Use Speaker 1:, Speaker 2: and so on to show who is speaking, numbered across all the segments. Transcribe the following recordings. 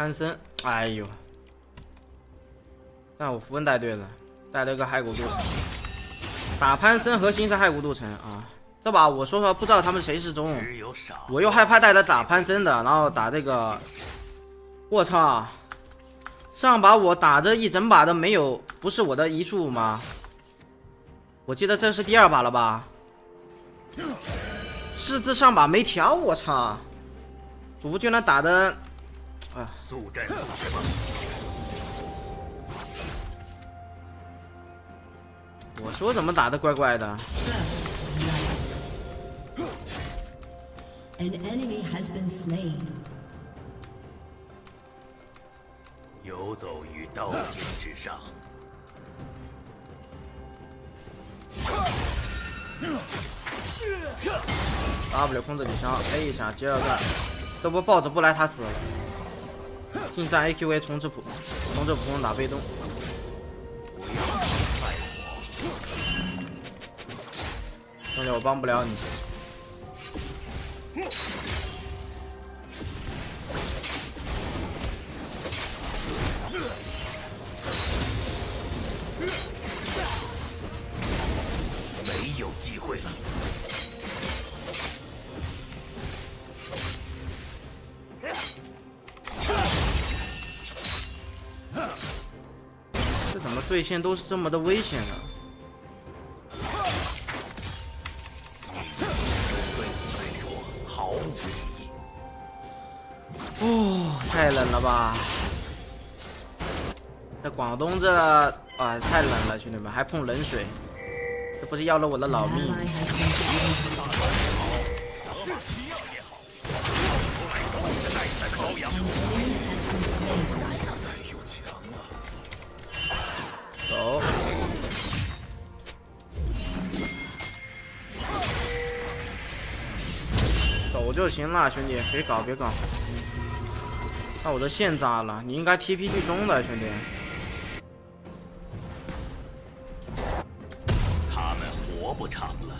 Speaker 1: 潘森，哎呦！但我符文带对了，带了个骸骨渡城。打潘森核心是骸骨渡城啊！这把我说实话不知道他们谁是中，我又害怕带来打潘森的，然后打这个，我操！上把我打这一整把的没有，不是我的移速吗？我记得这是第二把了吧？是这上把没调，我操！主播居然打的，啊！速战速决吧！我说怎么打的怪怪的？游走于刀剑之上。W 控制女枪，A 一下接二段，这波抱着不来他死了。近战 AQA 重置普，重置普通打被动。兄弟，我帮不了你。没有机会了。对线都是这么的危险呢？哦，太冷了吧！在广东这啊，太冷了，兄弟们还碰冷水，这不是要了我的老命！就行了，兄弟，别搞，别搞。那我的线炸了，你应该 TP 去中的，兄弟。他们活不长了。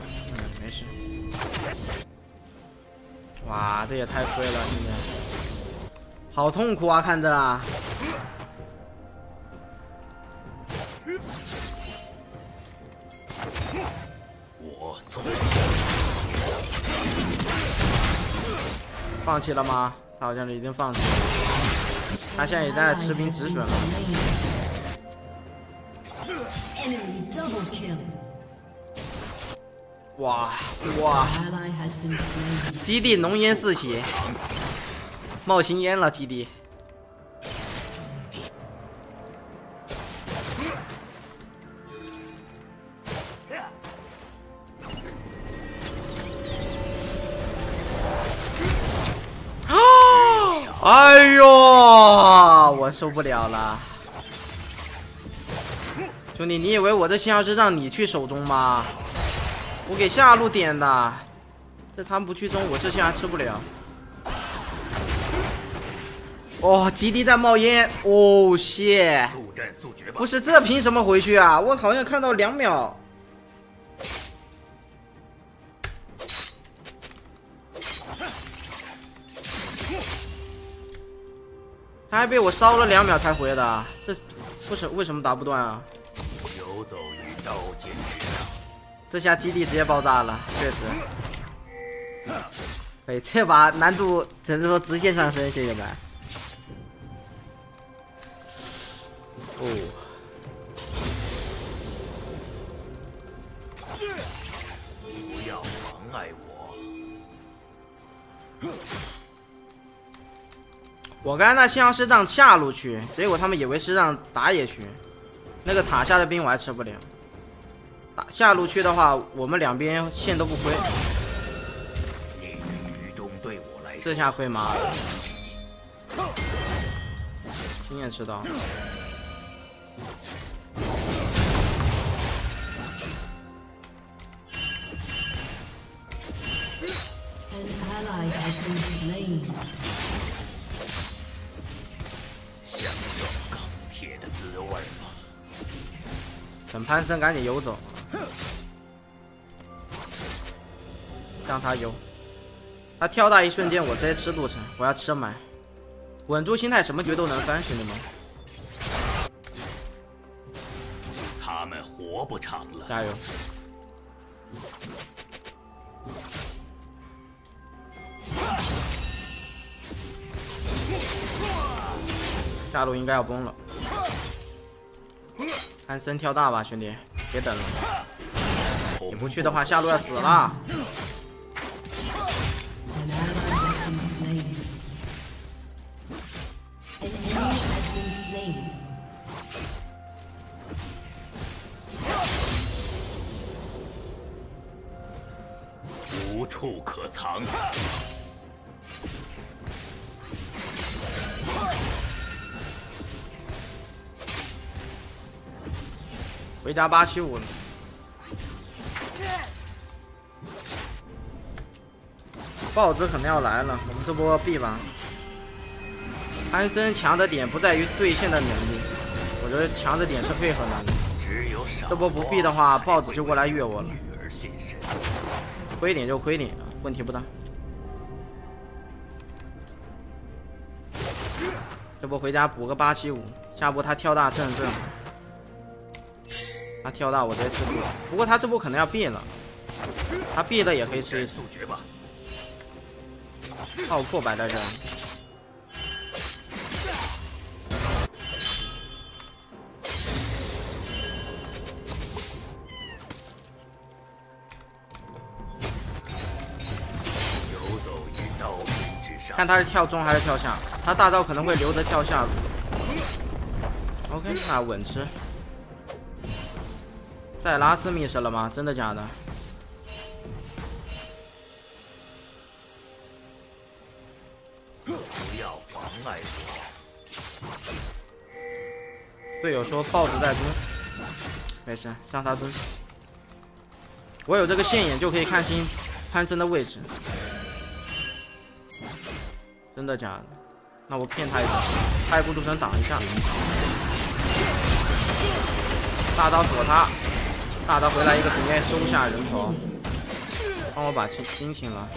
Speaker 1: 嗯，没事。哇，这也太亏了，兄弟。好痛苦啊，看着。我放弃了吗？他好像已经放弃了，他现在也在吃兵止损了。哇哇！基地浓烟四起，冒青烟了，基地。受不了了，兄弟，你以为我这信号是让你去守中吗？我给下路点的，这他们不去中，我这信号吃不了。哦，基地在冒烟，哦谢，不是这凭什么回去啊？我好像看到两秒。他还被我烧了两秒才回的，这为什为什么打不断啊？游走于刀剑之上，这下基地直接爆炸了，确实。哎，这把难度只能说直线上升，兄弟们。哦。我刚才那信号是让下路去，结果他们以为是让打野去，那个塔下的兵我还吃不了。打下路去的话，我们两边线都不亏。这下会吗？经验吃到。等潘森赶紧游走，让他游。他跳大一瞬间，我直接吃路程，我要吃满。稳住心态，什么局都能翻，兄弟们。
Speaker 2: 他们活不长了，
Speaker 1: 加油！下路应该要崩了，潘森跳大吧，兄弟，别等了。你不去的话，下路要死了。回家八七五，豹子肯定要来了。我们这波必吧。潘森强的点不在于对线的能力，我觉得强的点是配合能力。这波不必的话，豹子就过来越我了。亏点就亏点，问题不大。这波回家补个八七五，下波他跳大正正。他跳大，我直接吃不。不过他这波可能要避了，他避了也可以吃一次。爆破百在这。看他是跳中还是跳下，他大招可能会留着跳下。OK，那稳吃。在拉斯密斯了吗？真的假的？
Speaker 2: 不要妨碍我。
Speaker 1: 队友说豹子在蹲，没事，让他蹲。我有这个线眼就可以看清潘森的位置。真的假的？那我骗他一下，太孤独神挡一下，大刀锁他。大刀回来一个平 A 收下人头，帮我把清清清了，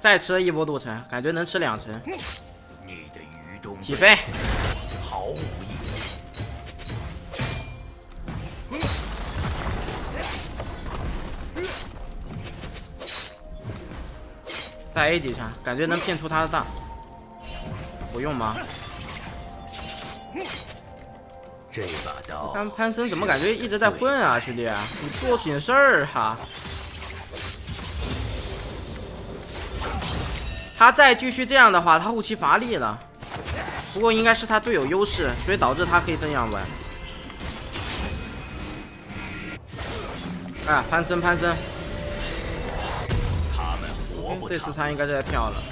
Speaker 1: 再吃一波镀层，感觉能吃两层。起飞，毫无意义。再 A 几枪，感觉能骗出他的大，不用吗？
Speaker 2: 这把刀，
Speaker 1: 看潘森怎么感觉一直在混啊，兄弟，你做点事儿哈！他再继续这样的话，他后期乏力了。不过应该是他队友优势，所以导致他可以这样玩。哎，潘森，潘森，这次他应该是在跳了。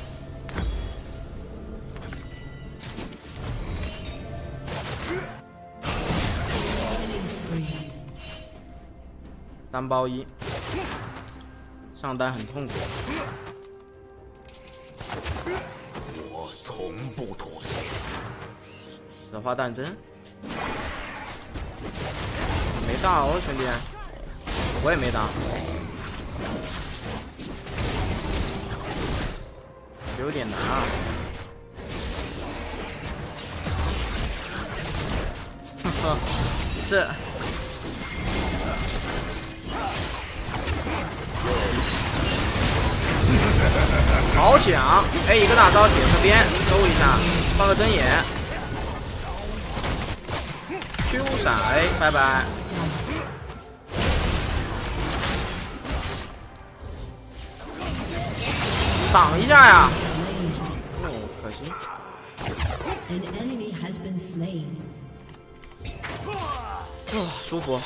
Speaker 1: 三包一，上单很痛苦。
Speaker 2: 我从不妥协。
Speaker 1: 蛇花弹针，没大哦，兄弟，我也没打，有点难啊。哈哈，这。好抢！A 一个大招点个边，收一下，放个针眼。Q 闪 A，拜拜。挡一下呀！哦，可惜。哇，舒服。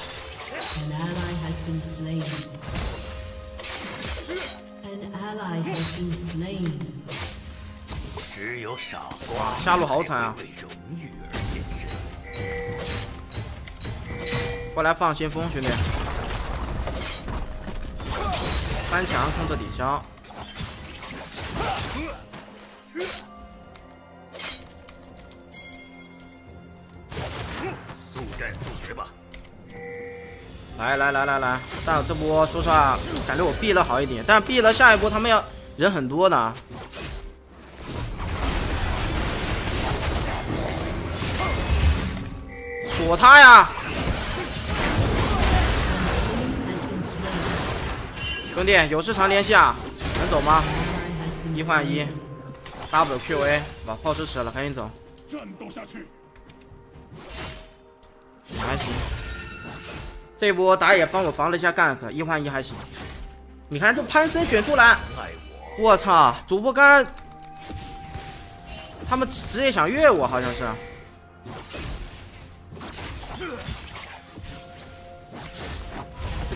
Speaker 2: 只有傻瓜
Speaker 1: 下路好惨啊！过来放先锋，兄弟！翻墙控制抵消。来来来来来，但这波说实话，感觉我避了好一点，但避了下一波他们要人很多的。锁他呀！兄弟，有事常联系啊！能走吗？一换一，W Q A，把炮支持了，赶紧走。战斗下去。还行，这波打野帮我防了一下 gank，一换一还行。你看这潘森选出来，我操！主播刚他们直接想越我，好像是。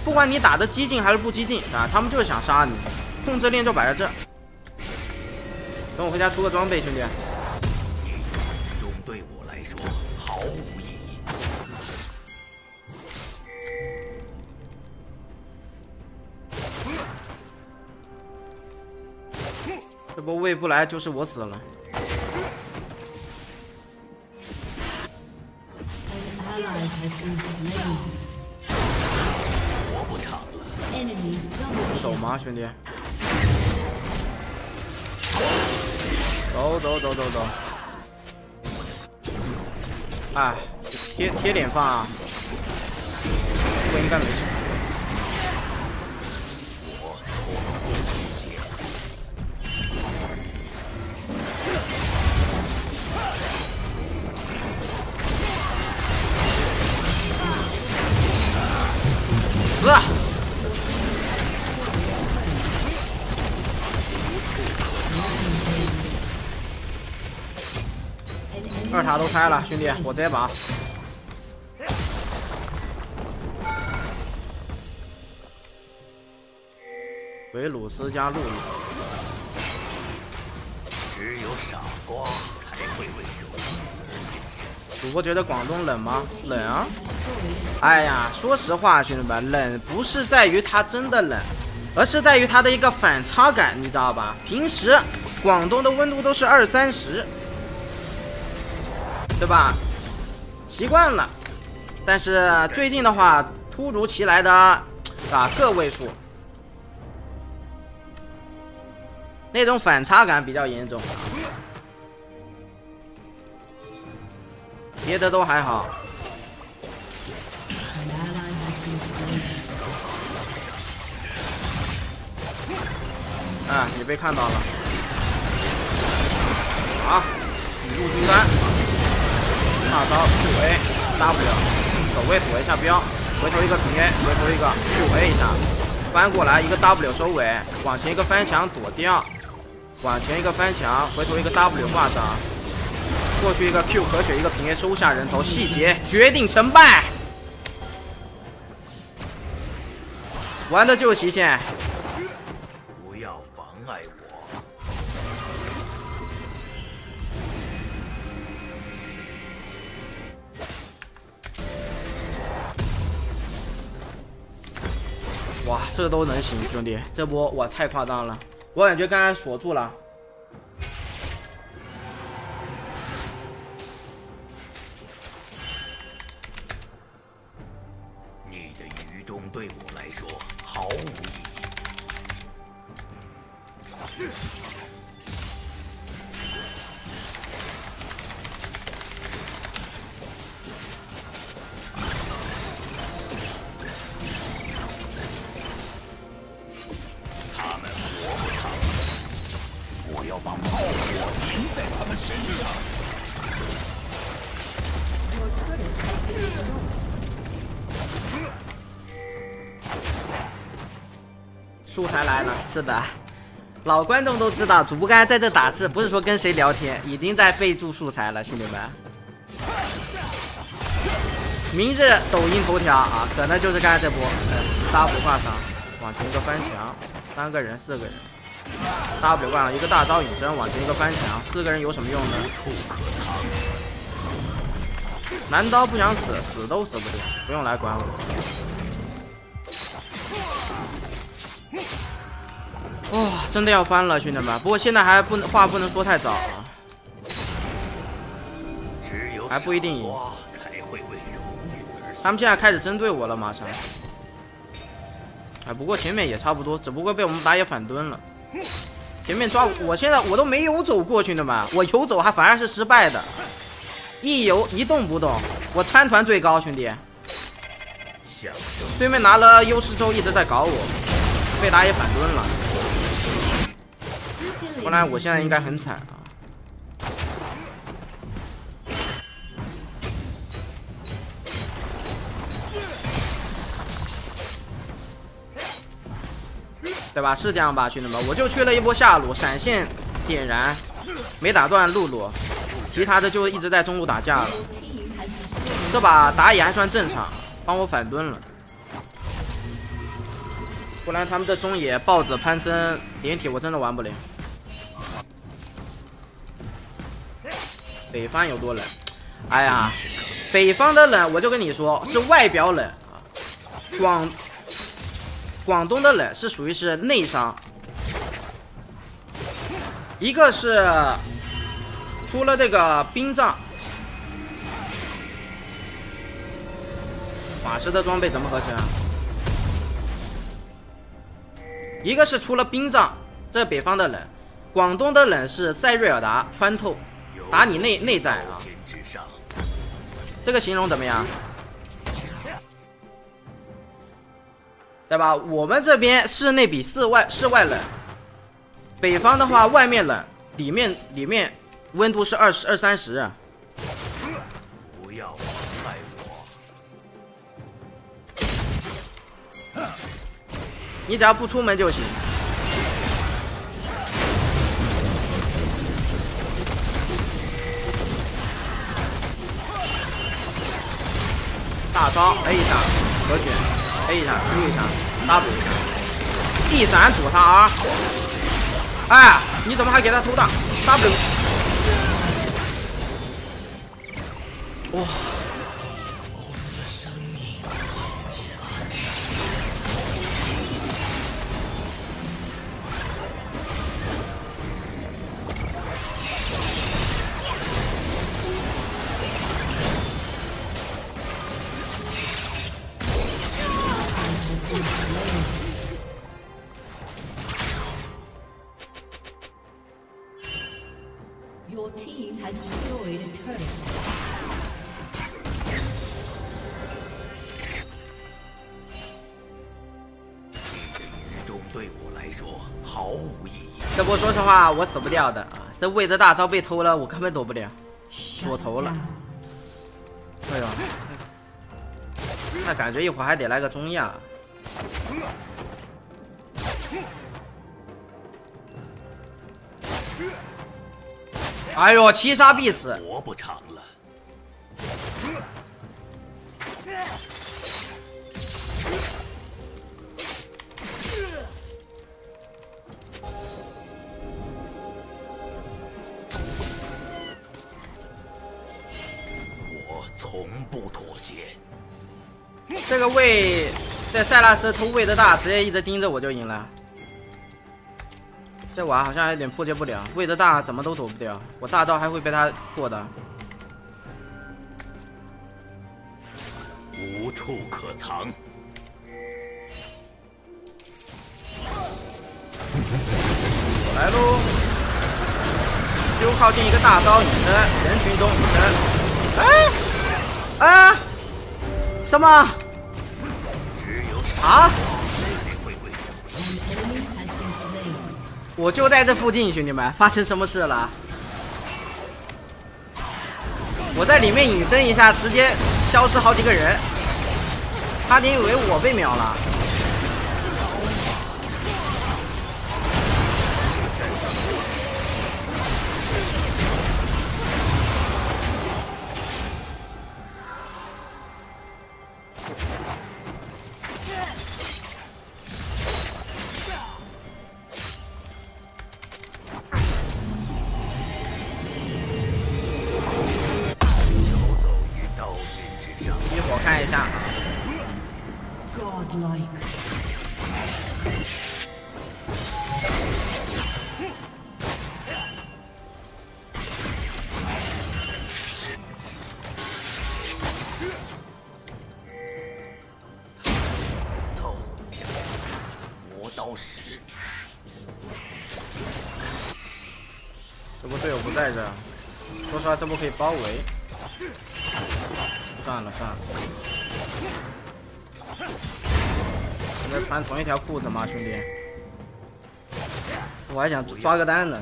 Speaker 1: 不管你打的激进还是不激进啊，他们就是想杀你。控制链就摆在这，等我回家出个装备，兄弟。这波喂不来就是我死了。走吗，兄弟？走走走走走！哎，贴贴脸放啊！不应该没事。塔都拆了，兄弟，我这把。维鲁斯加露露。只有傻瓜才会为荣主播觉得广东冷吗？冷啊！哎呀，说实话，兄弟们，冷不是在于它真的冷，而是在于它的一个反差感，你知道吧？平时广东的温度都是二三十。对吧？习惯了，但是最近的话，突如其来的啊个位数，那种反差感比较严重。别的都还好。啊，你被看到了。好，入军单。大招 Q A W，走位躲一下标，回头一个平 A，回头一个 Q A 一下，翻过来一个 W 收尾，往前一个翻墙躲掉，往前一个翻墙，回头一个 W 挂上，过去一个 Q 可血一个平 A 收下人头，细节决定成败，玩的就是极限。哇，这都能行，兄弟，这波我太夸张了，我感觉刚才锁住了。素材来了，是的，老观众都知道，主播刚才在这打字，不是说跟谁聊天，已经在备注素材了，兄弟们。明日抖音头条啊，可能就是刚才这波，大补挂上，往前一个翻墙，三个人，四个人，W 挂上一个大招隐身，往前一个翻墙，四个人有什么用呢？难刀不想死，死都死不掉，不用来管我。哇，真的要翻了，兄弟们！不过现在还不能话不能说太早啊，还不一定赢。他们现在开始针对我了，马上。哎，不过前面也差不多，只不过被我们打野反蹲了。前面抓我，现在我都没有走过去的嘛，我游走还反而是失败的，一游一动不动，我参团最高，兄弟。对面拿了优势之后一直在搞我，被打野反蹲了，不然我现在应该很惨啊。对吧？是这样吧，兄弟们，我就缺了一波下路闪现点燃，没打断露露，其他的就一直在中路打架了。这把打野还算正常，帮我反蹲了，不然他们的中野豹子潘森连体我真的玩不了。北方有多冷？哎呀，北方的冷我就跟你说是外表冷啊，广。广东的冷是属于是内伤，一个是出了这个冰杖，法师的装备怎么合成啊？一个是出了冰杖，这北方的冷，广东的冷是塞瑞尔达穿透，打你内内在啊，这个形容怎么样？对吧？我们这边室内比室外室外冷，北方的话外面冷，里面里面温度是二十二三十。不要害我！你只要不出门就行。大招 A 一下，可选。A 一下，Q 一下，W 一下，一闪躲他啊。哎，你怎么还给他抽大 W？哇！话，我死不掉的啊！这位置大招被偷了，我根本躲不了，锁头了。哎呦，那感觉一会儿还得来个中亚。哎呦，七杀必死！活不长不妥协。这个位在塞拉斯偷位的大，直接一直盯着我就赢了。这娃好像有点破解不了，位的大怎么都躲不掉，我大招还会被他破的。无处可藏。来喽！就靠近一个大招隐身，人群中隐身。啊！什么？啊！我就在这附近，兄弟们，发生什么事了？我在里面隐身一下，直接消失好几个人，差点以为我被秒了。这波队友不在这说实话这波可以包围。算了算了。穿同一条裤子吗兄弟？我还想抓个单呢。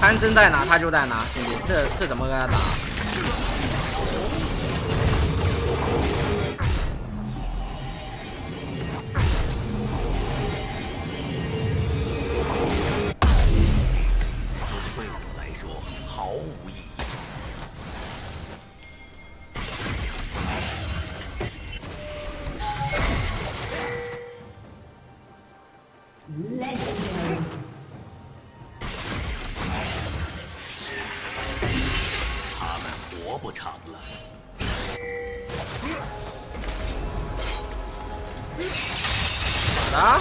Speaker 1: 潘森在哪他就在哪兄弟。这这怎么跟他打？啊！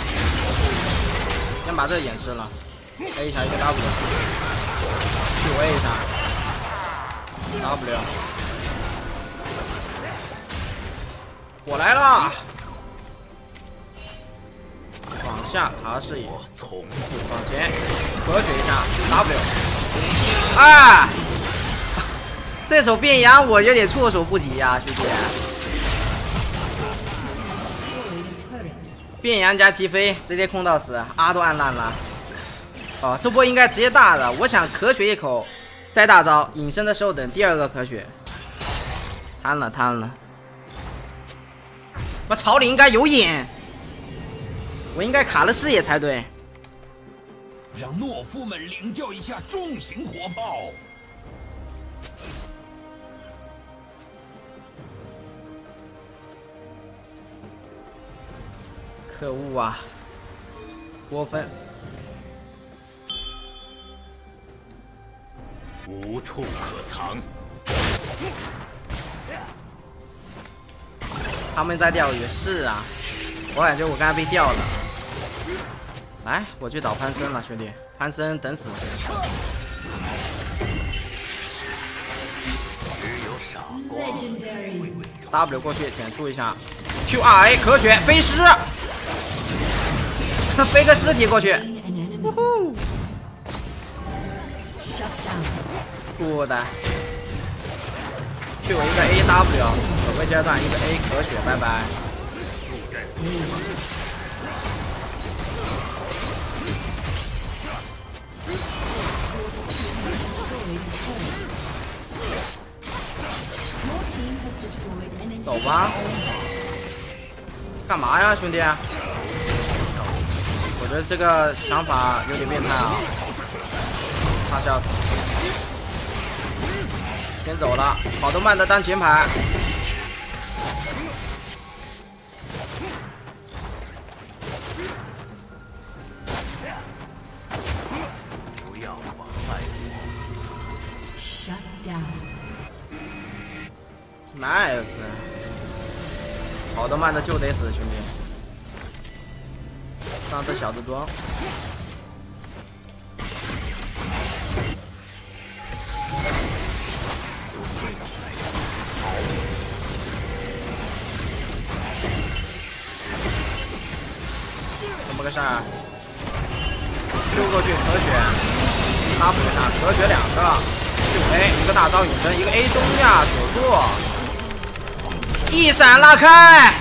Speaker 1: 先把这演示了，A 一下一个 W，去 A 一下 W，我来了，往下查视野，往前咳血一下。W，啊！这手变羊我有点措手不及呀，兄弟。变羊加击飞，直接控到死，阿都按烂了。哦，这波应该直接大的，我想咳血一口，再大招隐身的时候等第二个咳血。瘫了瘫了，我草里应该有眼，我应该卡了视野才对。
Speaker 2: 让懦夫们领教一下重型火炮。
Speaker 1: 可恶啊！过分，
Speaker 2: 无处可藏。
Speaker 1: 他们在钓鱼，是啊，我感觉我刚才被钓了。来，我去找潘森了，兄弟，潘森等死。W 过去减速一下，Q R A 可血飞尸。飞个尸体过去，呜呼！不的，去我一个 A W，走个阶段一个 A 咳血，拜拜。走吧，干嘛呀，兄弟？我觉得这个想法有点变态啊！他笑死，先走了，跑得慢的当前排。不要妨碍我。Nice，跑得慢的就得死，兄弟。上这小子装，怎么个事儿？Q 过去咳血，他补一下咳血两个，Q A 一个大招隐身，一个 A 中亚锁住，一闪拉开。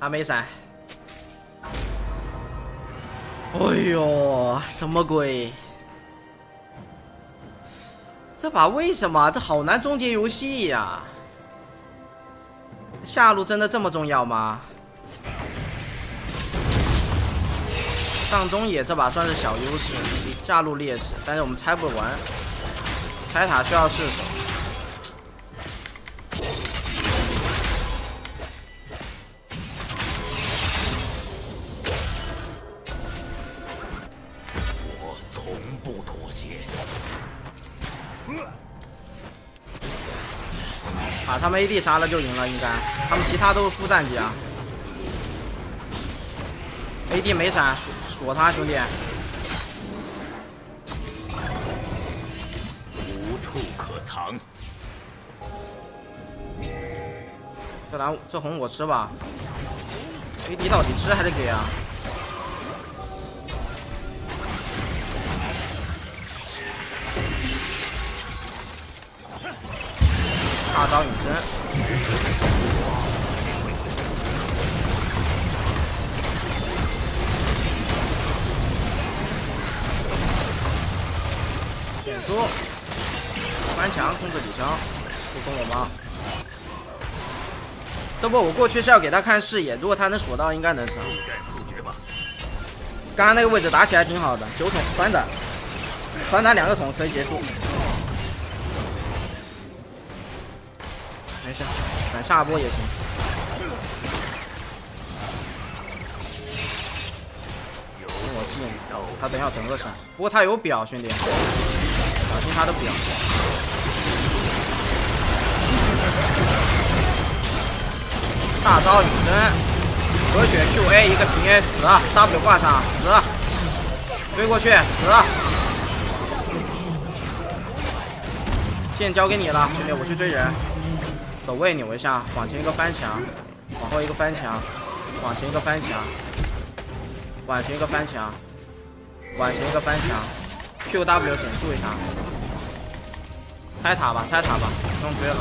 Speaker 1: 他没闪。哎呦，什么鬼？这把为什么？这好难终结游戏呀！下路真的这么重要吗？上中野这把算是小优势，下路劣势，但是我们拆不完，拆塔需要射手。把他们 AD 杀了就赢了，应该。他们其他都是副战绩啊。AD 没闪，锁锁他兄弟。
Speaker 2: 无处可藏。
Speaker 1: 这蓝这红我吃吧。AD 到底吃还是给啊？大招隐身，减速，翻墙控制底枪，不攻我吗？这波我过去是要给他看视野，如果他能锁到，应该能成。刚刚那个位置打起来挺好的，九桶团斩，团斩两个桶可以结束。没事，等下波也行。我进，他等下整个闪，不过他有表，兄弟，小心他的表。大招隐身，隔血 Q A 一个平 A 死，W 挂上死，追过去死。线交给你了，兄弟，我去追人。走位扭一下，往前一个翻墙，往后一个翻墙，往前一个翻墙，往前一个翻墙，往前一个翻墙，Q W 减速一下，拆塔吧，拆塔吧，不用追了，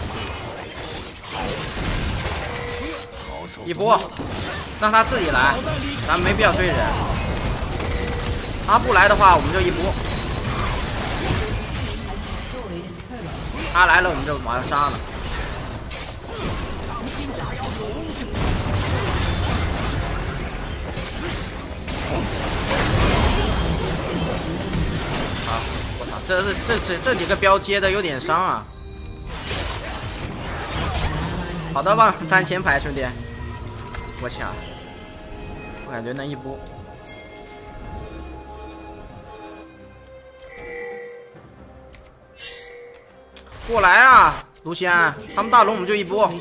Speaker 1: 一波，让他自己来，咱没必要追人，他不来的话，我们就一波，他来了，我们就马上杀了。这是这这这几个标接的有点伤啊！好的吧，单前排兄弟，我抢，我感觉能一波。过来啊，卢锡安，他们大龙我们就一波。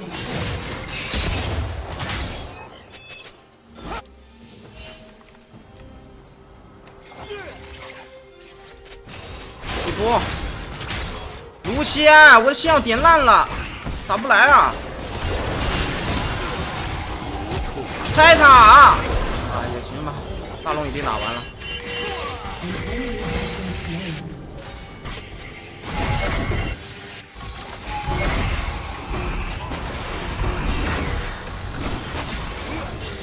Speaker 1: 卢锡安，我的信号点烂了，打不来啊！拆塔啊，也行吧，大龙已经打完了。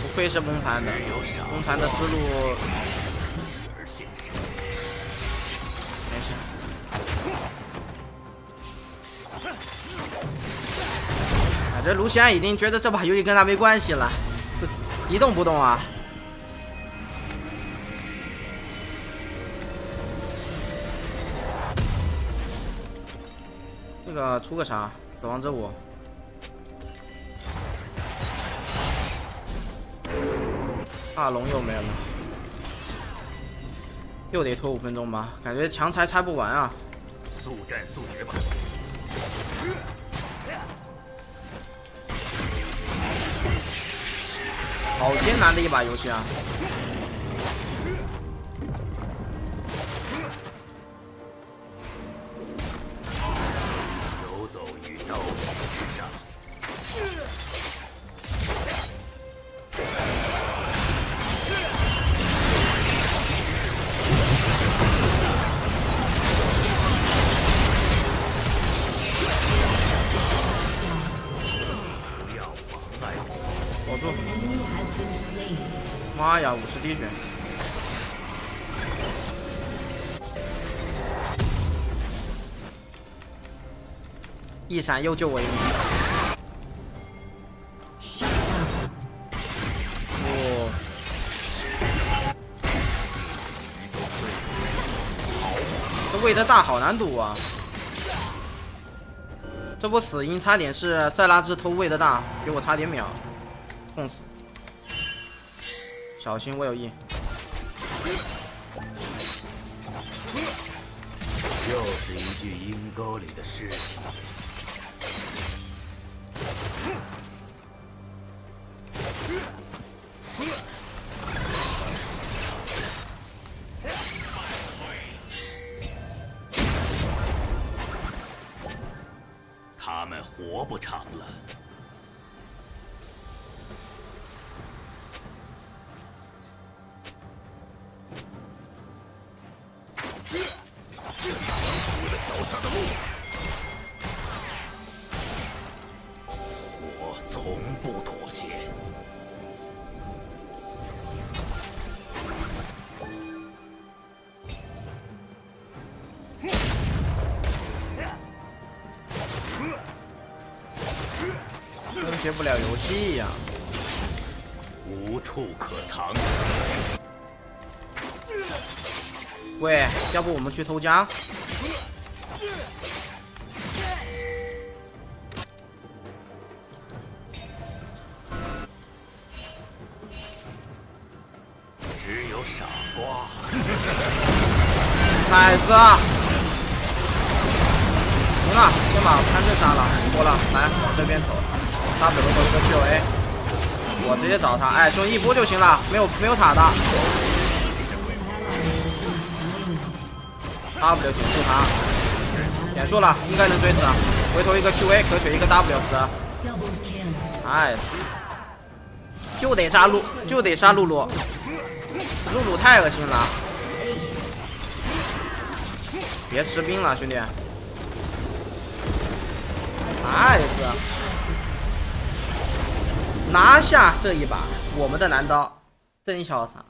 Speaker 1: 不愧是崩盘的，崩盘的思路。这卢锡安已经觉得这把游戏跟他没关系了，一动不动啊！这个出个啥？死亡之舞，大龙又没了，又得拖五分钟吧？感觉强拆拆不完啊！速战速决吧！好艰难的一把游戏啊！妈呀，五十滴血！一闪又救我一命。哦，这位的大好难堵啊！这波死因差点是塞拉兹偷位的大，给我差点秒。痛死！小心，我有意。又是一具阴沟里的尸体。跟学不了游戏一样。
Speaker 2: 无处可藏。
Speaker 1: 喂，要不我们去偷家？
Speaker 2: 只有傻瓜。
Speaker 1: nice！行了，先把潘队杀了，过了，来往这边走。W 如果一个 QA，我直接找他。哎，兄弟一波就行了，没有没有塔的。W 减速他，减速了，应该能追死。回头一个 QA，可取一个 W 死。哎，就得杀露，就得杀露露。露露太恶心了，别吃兵了，兄弟。nice，拿下这一把，我们的男刀真潇洒。